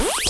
Bye.